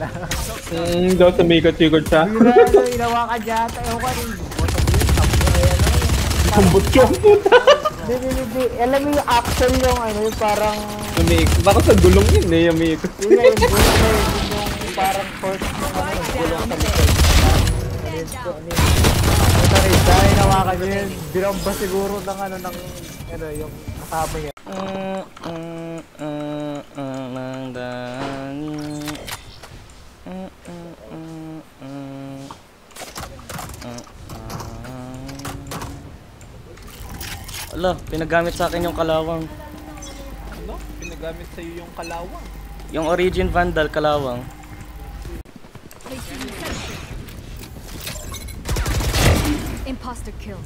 pala. Hmm, daw sumikot-sikot siya. Bira na, inawa ka dyan. Ewan ko rin. Kambot ka, puta. Hindi, hindi, hindi. Alam mo yung action yung ano, yung parang... Sumikot. Baka sa gulong yun eh, yung umikot. Yun na, yun, yun na, yun, yung parang first yung ano, yung gulong sa likod. Ito rin, dahil inawakan niya yun. Biramba siguro ng ano, ng ano, yung kasama niya. Mm, mm, Ala, pinagamit sa akin yung kalawang. Ano? Pinagamit sa'yo yung kalawang. Yung Origin Vandal kalawang. Imposter kill.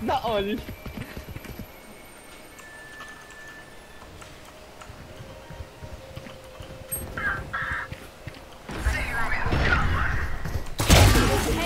Na all.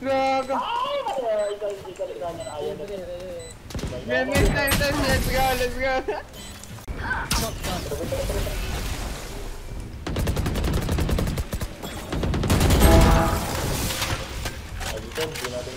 Gaga! Let's go, let's go.